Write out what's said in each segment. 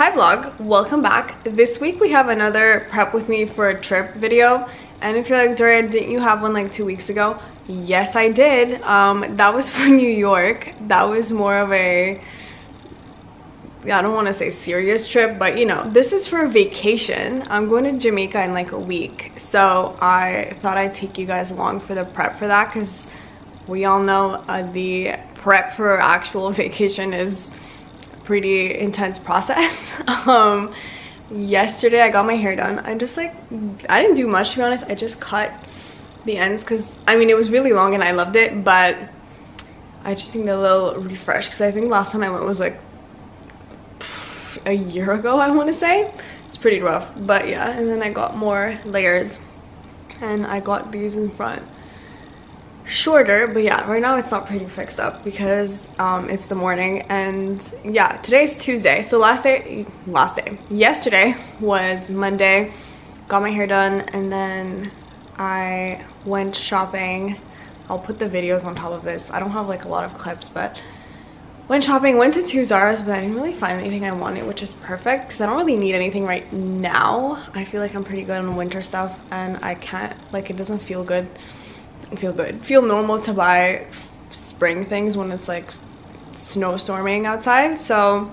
hi vlog. Welcome back. This week we have another prep with me for a trip video. And if you're like Daria didn't you have one like two weeks ago? Yes I did. Um that was for New York. That was more of a, I don't want to say serious trip, but you know, this is for a vacation. I'm going to Jamaica in like a week. So I thought I'd take you guys along for the prep for that because we all know uh, the prep for actual vacation is pretty intense process. um, yesterday I got my hair done. I just like, I didn't do much to be honest. I just cut the ends because I mean, it was really long and I loved it, but I just need a little refresh because I think last time I went was like a year ago I want to say it's pretty rough but yeah and then I got more layers and I got these in front shorter but yeah right now it's not pretty fixed up because um, it's the morning and yeah today's Tuesday. So last day last day yesterday was Monday got my hair done and then I went shopping. I'll put the videos on top of this. I don't have like a lot of clips but went shopping went to two Zara's but I didn't really find anything I wanted which is perfect because I don't really need anything right now. I feel like I'm pretty good on winter stuff and I can't like it doesn't feel good feel good. Feel normal to buy spring things when it's like snowstorming outside. So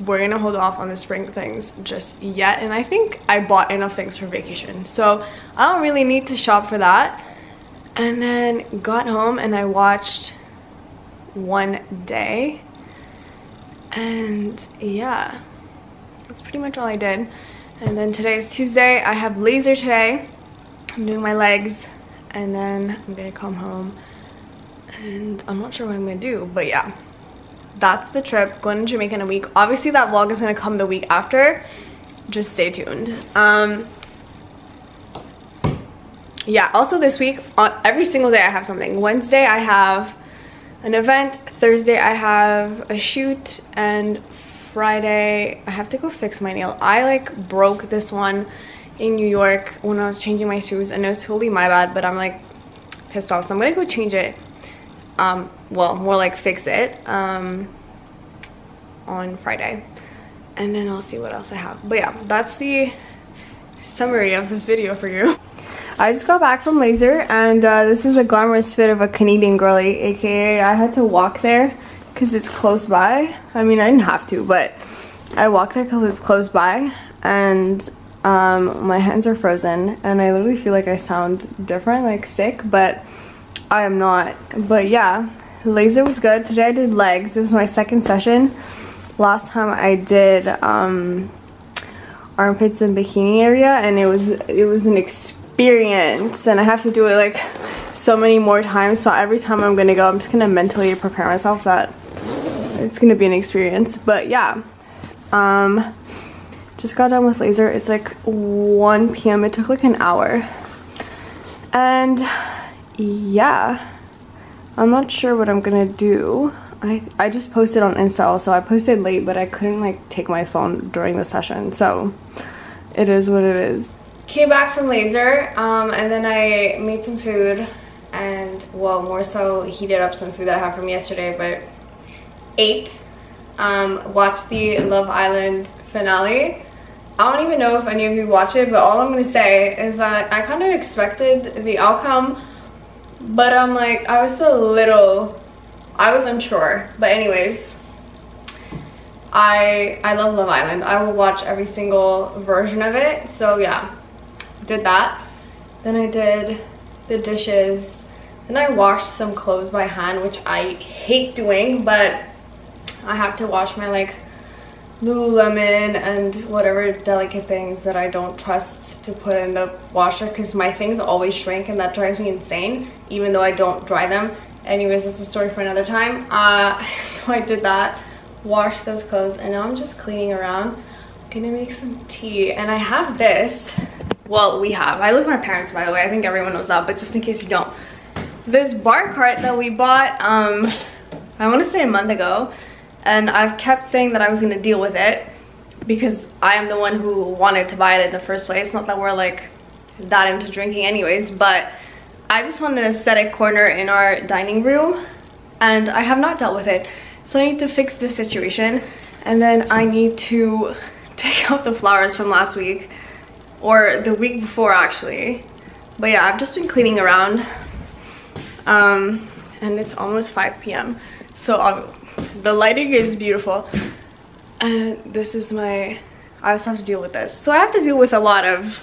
we're gonna hold off on the spring things just yet and I think I bought enough things for vacation. So I don't really need to shop for that. And then got home and I watched one day. And yeah that's pretty much all I did. And then today is Tuesday. I have laser today. I'm doing my legs and then I'm gonna come home and I'm not sure what I'm gonna do but yeah. That's the trip. Going to Jamaica in a week. Obviously that vlog is gonna come the week after. Just stay tuned. Um yeah also this week on every single day I have something. Wednesday I have an event. Thursday I have a shoot. And Friday I have to go fix my nail. I like broke this one in New York when I was changing my shoes and it was totally my bad but I'm like pissed off so I'm gonna go change it. Um, well more like fix it um, on Friday and then I'll see what else I have. But yeah that's the summary of this video for you. I just got back from laser and uh, this is a glamorous fit of a Canadian girly aka I had to walk there because it's close by. I mean I didn't have to but I walked there because it's close by and um, my hands are frozen and I literally feel like I sound different like sick but I am not. But yeah laser was good. Today I did legs. It was my second session. Last time I did um, armpits and bikini area and it was it was an experience and I have to do it like so many more times so every time I'm gonna go I'm just gonna mentally prepare myself that it's gonna be an experience but yeah um just got done with laser. It's like 1 p.m it took like an hour. And yeah. I'm not sure what I'm gonna do. I, I just posted on Insta also. I posted late, but I couldn't like take my phone during the session. So it is what it is. Came back from laser um, and then I made some food. And well more so heated up some food that I had from yesterday but ate. Um, watched the Love Island finale I don't even know if any of you watch it but all I'm gonna say is that I kind of expected the outcome but I'm like I was a little I was unsure but anyways I I love Love Island I will watch every single version of it so yeah did that. Then I did the dishes. Then I washed some clothes by hand, which I hate doing, but I have to wash my like Lululemon and whatever delicate things that I don't trust to put in the washer because my things always shrink and that drives me insane even though I don't dry them. Anyways, that's a story for another time. Uh, so I did that, washed those clothes, and now I'm just cleaning around. I'm gonna make some tea and I have this well we have i live with my parents by the way i think everyone knows that but just in case you don't this bar cart that we bought um i want to say a month ago and i've kept saying that i was going to deal with it because i am the one who wanted to buy it in the first place not that we're like that into drinking anyways but i just wanted an aesthetic corner in our dining room and i have not dealt with it so i need to fix this situation And then I need to take out the flowers from last week or the week before actually. But yeah, I've just been cleaning around um, and it's almost 5 p.m. So uh, the lighting is beautiful. And this is my, I also have to deal with this. So I have to deal with a lot of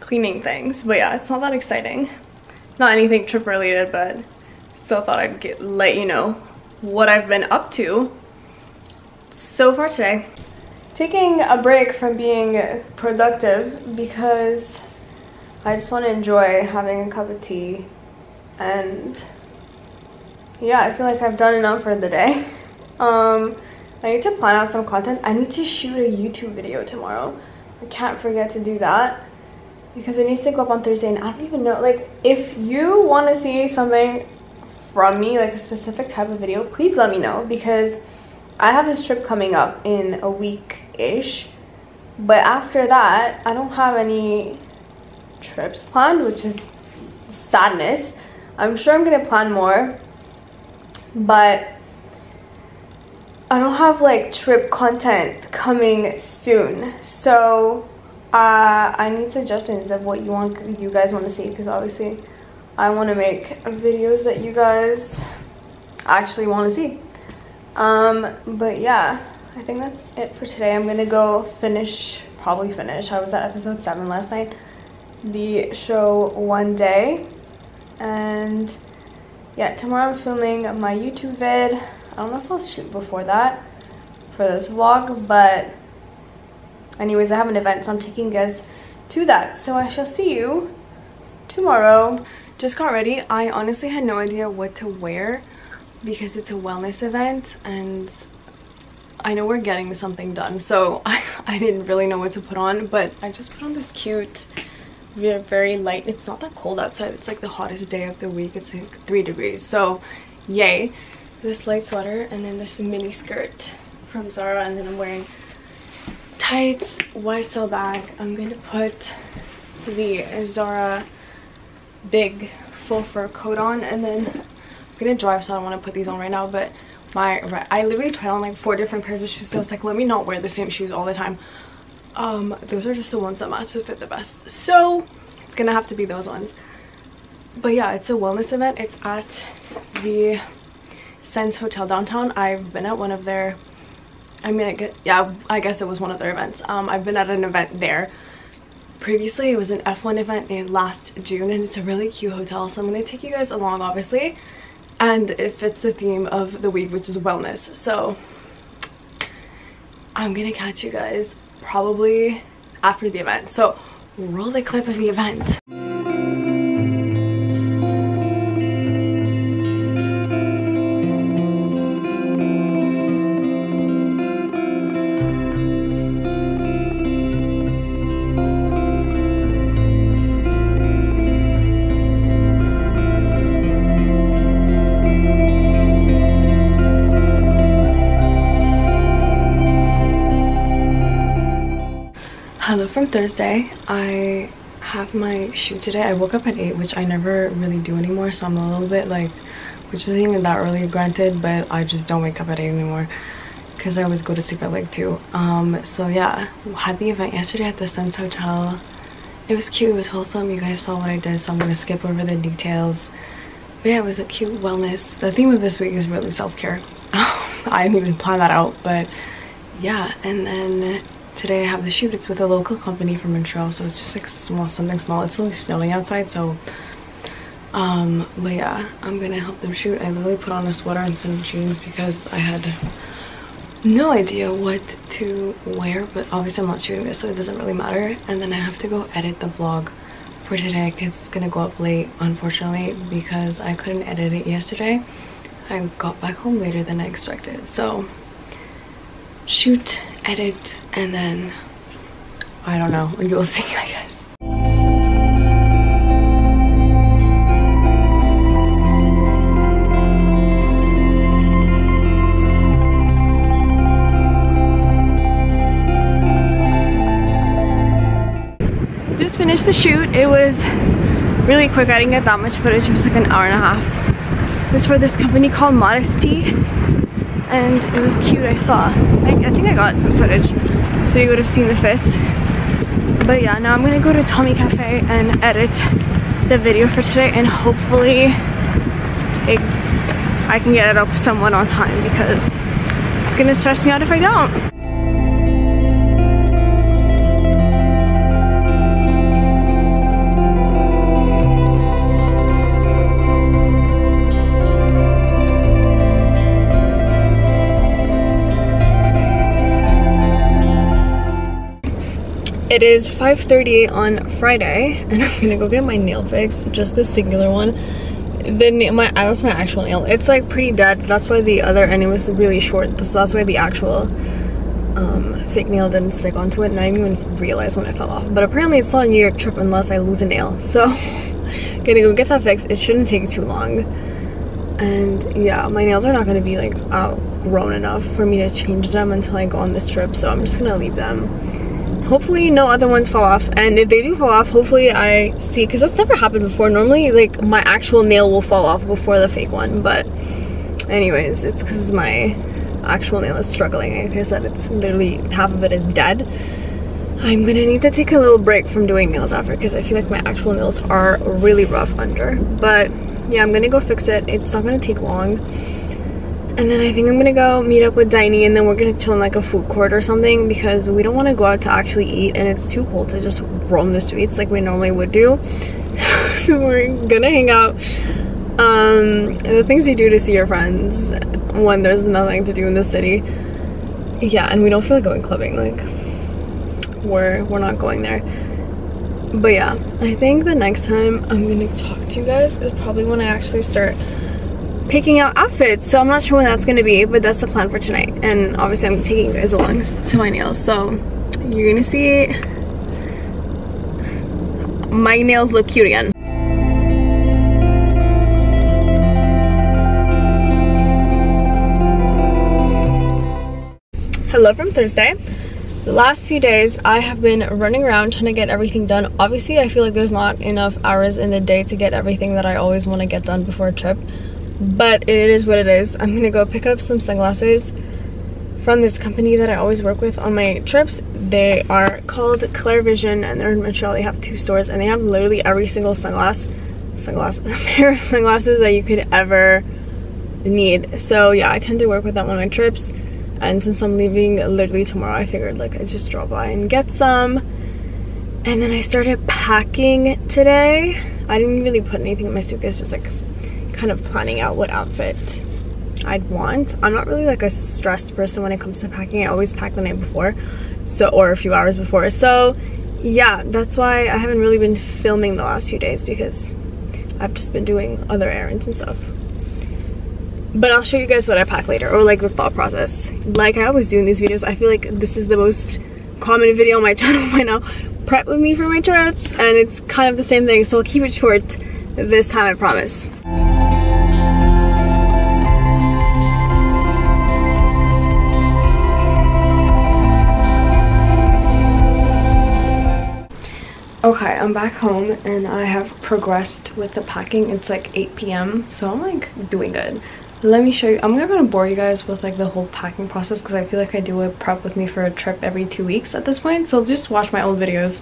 cleaning things. But yeah, it's not that exciting. Not anything trip related, but still thought I'd get let you know what I've been up to so far today. Taking a break from being productive because I just want to enjoy having a cup of tea and yeah, I feel like I've done enough for the day. Um, I need to plan out some content. I need to shoot a YouTube video tomorrow. I can't forget to do that because it needs to go up on Thursday and I don't even know like if you want to see something from me like a specific type of video please let me know because I have this trip coming up in a week-ish but after that I don't have any trips planned which is sadness I'm sure I'm gonna plan more but I don't have like trip content coming soon. So uh, I need suggestions of what you want you guys want to see because obviously I want to make videos that you guys actually want to see. Um but yeah I think that's it for today. I'm gonna go finish probably finish. I was at episode 7 last night. The show one day. And yeah tomorrow I'm filming my YouTube vid. I don't know if I'll shoot before that for this vlog but anyways I have an event so I'm taking you guys to that. So I shall see you tomorrow. Just got ready. I honestly had no idea what to wear because it's a wellness event and I know we're getting something done so I, I didn't really know what to put on but I just put on this cute very, very light. It's not that cold outside. It's like the hottest day of the week. It's like three degrees. So yay. This light sweater and then this mini skirt from Zara and then I'm wearing tights, YSL bag. I'm going to put the Zara big full fur coat on and then I'm going to drive so I don't want to put these on right now but my I literally tried on like four different pairs of shoes so I was like let me not wear the same shoes all the time um those are just the ones that match the fit the best. So it's gonna have to be those ones. But yeah it's a wellness event. It's at the SENS hotel downtown. I've been at one of their i mean I guess, yeah i guess it was one of their events. Um i've been at an event there. Previously it was an f1 event in last june and it's a really cute hotel so i'm gonna take you guys along obviously. And it fits the theme of the week which is wellness. So i'm gonna catch you guys probably after the event. So roll the clip of the event. From thursday i have my shoot today. I woke up at 8 which i never really do anymore so i'm a little bit like which isn't even that early granted but i just don't wake up at 8 anymore because i always go to sleep at like 2 um so yeah had the event yesterday at the SENS hotel. It was cute it was wholesome. You guys saw what i did so i'm gonna skip over the details. But yeah it was a cute wellness. The theme of this week is really self-care. I didn't even plan that out but yeah and then today I have the shoot. It's with a local company from Montreal, so it's just like small, something small. It's only snowing outside, so um, but yeah, I'm gonna help them shoot. I literally put on a sweater and some jeans because I had no idea what to wear, but obviously I'm not shooting this, so it doesn't really matter. And then I have to go edit the vlog for today because it's gonna go up late, unfortunately, because I couldn't edit it yesterday. I got back home later than I expected, so shoot edit and then I don't know you'll see I guess. Just finished the shoot. It was really quick. I didn't get that much footage. It was like an hour and a half. It was for this company called Modesty and it was cute I saw. I, I think I got some footage so you would have seen the fits but yeah now I'm gonna go to Tommy Cafe and edit the video for today and hopefully it, I can get it up with someone on time because it's gonna stress me out if I don't It is 5.30 on Friday and I'm gonna go get my nail fixed, just the singular one. The nail, my that's my actual nail. It's like pretty dead. That's why the other end was really short. So that's why the actual um, fake nail didn't stick onto it and I didn't even realize when it fell off. But apparently it's not a New York trip unless I lose a nail. So gonna go get that fixed. It shouldn't take too long. And yeah, my nails are not gonna be like outgrown enough for me to change them until I go on this trip. So I'm just gonna leave them hopefully no other ones fall off and if they do fall off hopefully I see because that's never happened before. Normally like my actual nail will fall off before the fake one but anyways it's because my actual nail is struggling. Like I said it's literally half of it is dead. I'm gonna need to take a little break from doing nails after because I feel like my actual nails are really rough under. But yeah I'm gonna go fix it. It's not gonna take long and then I think I'm gonna go meet up with Diney and then we're gonna chill in like a food court or something because we don't want to go out to actually eat and it's too cold to just roam the streets like we normally would do. so we're gonna hang out. Um, the things you do to see your friends when there's nothing to do in the city. Yeah, and we don't feel like going clubbing. Like we're we're not going there. But yeah, I think the next time I'm gonna talk to you guys is probably when I actually start picking out outfits. So I'm not sure when that's gonna be, but that's the plan for tonight. And obviously I'm taking you guys along to my nails. So you're gonna see my nails look cute again. Hello from Thursday. The last few days I have been running around trying to get everything done. Obviously I feel like there's not enough hours in the day to get everything that I always want to get done before a trip but it is what it is. I'm gonna go pick up some sunglasses from this company that I always work with on my trips. They are called Klar Vision and they're in Montreal. They have two stores and they have literally every single sunglass, sunglass, pair of sunglasses that you could ever need. So yeah, I tend to work with them on my trips. And since I'm leaving literally tomorrow, I figured like I just drop by and get some. And then I started packing today. I didn't really put anything in my suitcase, just like kind of planning out what outfit I'd want. I'm not really like a stressed person when it comes to packing. I always pack the night before, so or a few hours before. So yeah, that's why I haven't really been filming the last few days because I've just been doing other errands and stuff. But I'll show you guys what I pack later or like the thought process. Like I always do in these videos, I feel like this is the most common video on my channel right now. Prep with me for my trips and it's kind of the same thing so I'll keep it short this time I promise. Okay, I'm back home and I have progressed with the packing. It's like 8 p.m. so I'm like doing good. Let me show you. I'm not gonna bore you guys with like the whole packing process because I feel like I do a prep with me for a trip every two weeks at this point. So just watch my old videos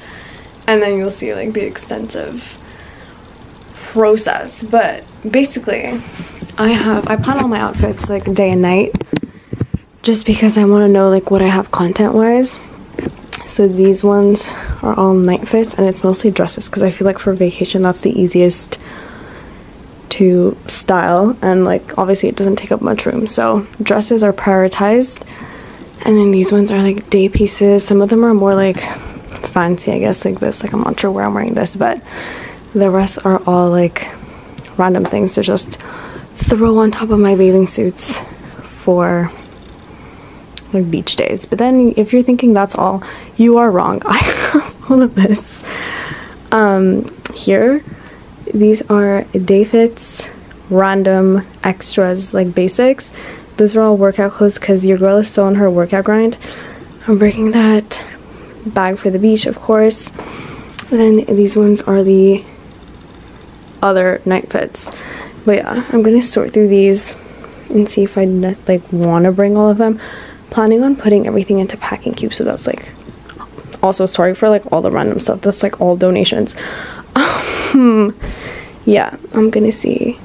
and then you'll see like the extensive process. But basically, I have I plan all my outfits like day and night just because I want to know like what I have content wise so these ones are all night fits and it's mostly dresses because I feel like for vacation that's the easiest to style and like obviously it doesn't take up much room. So dresses are prioritized and then these ones are like day pieces. Some of them are more like fancy I guess like this. Like I'm not sure where I'm wearing this but the rest are all like random things to just throw on top of my bathing suits for like beach days. But then if you're thinking that's all, you are wrong. I have all of this. Um, here, these are day fits, random extras, like basics. Those are all workout clothes because your girl is still on her workout grind. I'm bringing that bag for the beach, of course. And then these ones are the other night fits. But yeah, I'm gonna sort through these and see if I like want to bring all of them. Planning on putting everything into packing cubes, so that's like also sorry for like all the random stuff. That's like all donations. Um, yeah, I'm gonna see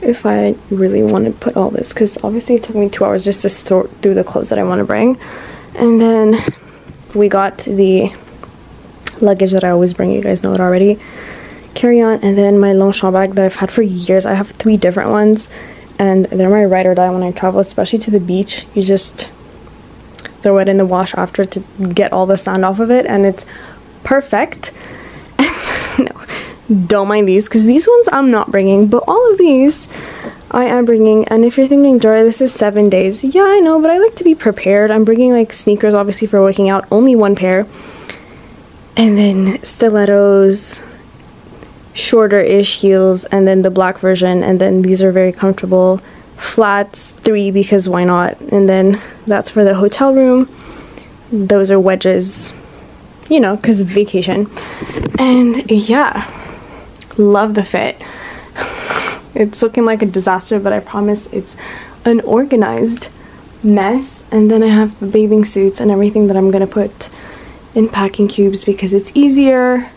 if I really want to put all this because obviously it took me two hours just to sort through the clothes that I want to bring. And then we got the luggage that I always bring. You guys know it already. Carry on, and then my Longchamp bag that I've had for years. I have three different ones, and they're my ride or die when I travel, especially to the beach. You just throw it in the wash after to get all the sand off of it, and it's perfect. no, don't mind these because these ones I'm not bringing, but all of these I am bringing. And if you're thinking, Daria, this is seven days, yeah, I know, but I like to be prepared. I'm bringing like sneakers, obviously, for working out, only one pair, and then stilettos, shorter ish heels, and then the black version, and then these are very comfortable flats, three because why not? And then that's for the hotel room. Those are wedges, you know, because vacation. And yeah, love the fit. It's looking like a disaster, but I promise it's an organized mess. And then I have the bathing suits and everything that I'm gonna put in packing cubes because it's easier.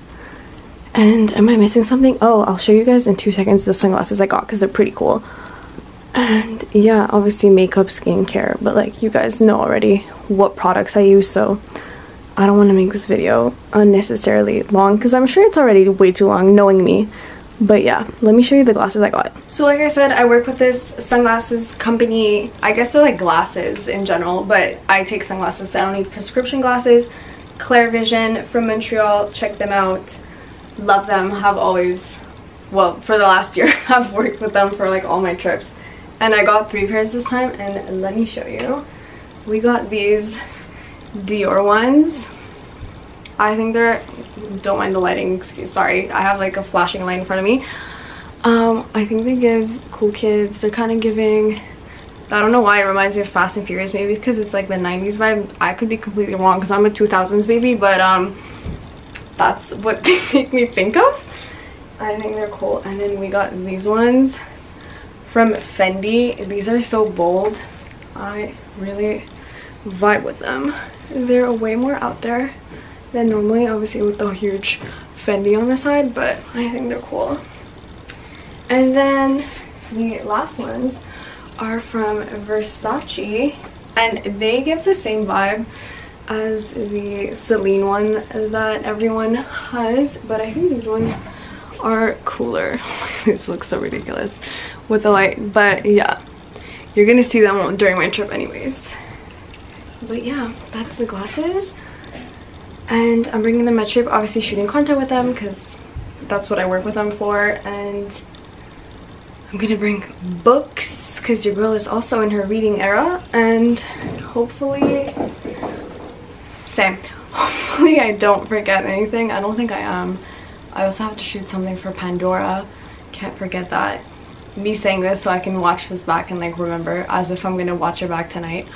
And am I missing something? Oh, I'll show you guys in two seconds the sunglasses I got because they're pretty cool. And yeah, obviously makeup, skincare, but like you guys know already what products I use, so I don't want to make this video unnecessarily long because I'm sure it's already way too long knowing me. But yeah, let me show you the glasses I got. So like I said, I work with this sunglasses company. I guess they're like glasses in general, but I take sunglasses. So I don't need prescription glasses. Klar Vision from Montreal. Check them out. Love them. Have always, well, for the last year, I've worked with them for like all my trips. And I got three pairs this time and let me show you. We got these Dior ones. I think they're, don't mind the lighting, excuse, sorry. I have like a flashing light in front of me. Um, I think they give cool kids, they're kind of giving, I don't know why it reminds me of Fast and Furious, maybe because it's like the 90s vibe. I could be completely wrong because I'm a 2000s baby, but um, that's what they make me think of. I think they're cool. And then we got these ones from Fendi. These are so bold. I really vibe with them. They're way more out there than normally, obviously with the huge Fendi on the side, but I think they're cool. And then the last ones are from Versace and they give the same vibe as the Celine one that everyone has, but I think these ones are cooler. this looks so ridiculous with the light, but yeah, you're gonna see them during my trip anyways. But yeah, that's the glasses. And I'm bringing them my trip, obviously shooting content with them because that's what I work with them for. And I'm gonna bring books because your girl is also in her reading era. And hopefully, same. Hopefully I don't forget anything. I don't think I am. I also have to shoot something for Pandora. Can't forget that. Me saying this so I can watch this back and like remember as if I'm gonna watch it back tonight.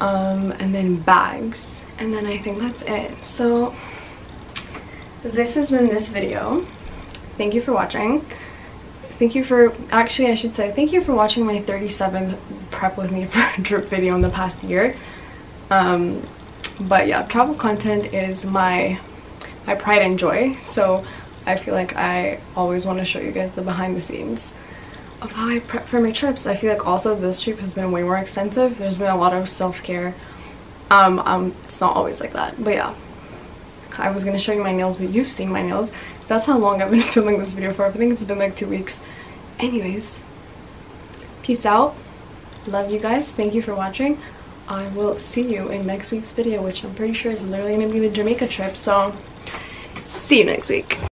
Um, and then bags. And then I think that's it. So this has been this video. Thank you for watching. Thank you for, actually I should say, thank you for watching my 37th prep with me for a drip video in the past year. Um, but yeah, travel content is my my pride and joy. So I feel like I always want to show you guys the behind the scenes of how I prep for my trips. I feel like also this trip has been way more extensive. There's been a lot of self-care. Um, um, it's not always like that, but yeah. I was gonna show you my nails, but you've seen my nails. That's how long I've been filming this video for. I think it's been like two weeks. Anyways, peace out. Love you guys. Thank you for watching. I will see you in next week's video, which I'm pretty sure is literally gonna be the Jamaica trip. So, see you next week.